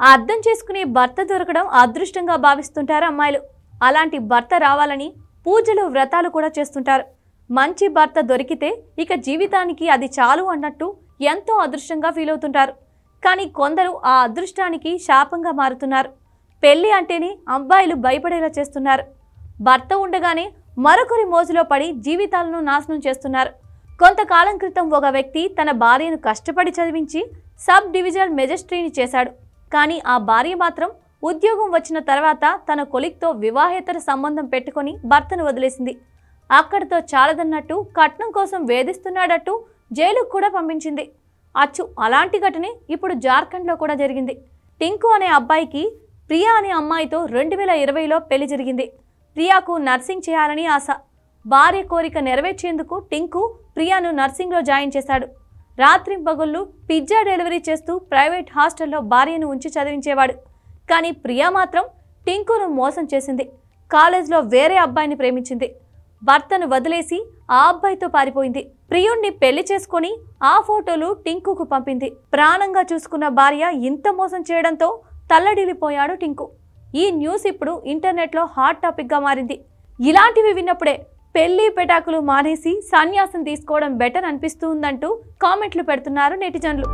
ఆ అర్థం చేసుకునే భర్త దొరకడం అదృష్టంగా భావిస్తుంటారు అమ్మాయిలు. అలాంటి భర్త రావాలని పూజలు వ్రతాలు కూడా చేస్తుంటారు. మంచి భర్త దొరికితే ఇక జీవితానికి అది చాలు అన్నట్టు ఎంతో అదృష్టంగా ఫీల్ అవుతుంటారు. కానీ కొందరు ఆ అదృష్టానికి శాపంగా మారుతున్నారు. పెళ్ళి అంటేనే అబ్బాయిలు భయపడేలా చేస్తున్నారు. భర్త ఉండగానే మరొకరి మోజులో పడి జీవితాలను నాశనం చేస్తున్నారు. కొంతకాలం క్రితం ఒక వ్యక్తి తన భార్యను కష్టపడి చదివించి సబ్ డివిజనల్ మెజిస్ట్రీని చేశాడు. కానీ ఆ భార్య మాత్రం ఉద్యోగం వచ్చిన తర్వాత తన కొలిక్తో వివాహేతర సంబంధం పెట్టుకొని భర్తను వదిలేసింది. అక్కడితో చాలదన్నట్టు కట్నం కోసం వేధిస్తున్నాడట్టు జైలుకు కూడా పంపించింది. అచ్చు అలాంటి ఘటనే ఇప్పుడు జార్ఖండ్లో కూడా జరిగింది. టింకు అనే అబ్బాయికి ప్రియా అనే అమ్మాయితో రెండు వేల ఇరవైలో పెళ్ళి జరిగింది. ప్రియాకు నర్సింగ్ చేయాలని ఆశ. భార్య కోరిక నెరవేర్చేందుకు టింకు ప్రియాను నర్సింగ్లో జాయిన్ చేశాడు. రాత్రి పగుళ్ళు పిజ్జా డెలివరీ చేస్తూ ప్రైవేట్ హాస్టల్లో భార్యను ఉంచి చదివించేవాడు. కానీ ప్రియా మాత్రం టింకును మోసం చేసింది. కాలేజ్లో వేరే అబ్బాయిని ప్రేమించింది. భర్తను వదిలేసి ఆ అబ్బాయితో పారిపోయింది. ప్రియుణ్ణి పెళ్ళి చేసుకొని ఆ ఫోటోలు టింకుకు పంపింది. ప్రాణంగా చూసుకున్న భార్య ఇంత మోసం చేయడంతో తల్లడిల్లిపోయాడు టింకు. ఈ న్యూస్ ఇప్పుడు ఇంటర్నెట్లో హాట్ టాపిక్గా మారింది. ఇలాంటివి విన్నప్పుడే పెళ్ళి పెటాకులు మానేసి సన్యాసం తీసుకోవడం బెటర్ అనిపిస్తుందంటూ కామెంట్లు పెడుతున్నారు నెటిజన్లు.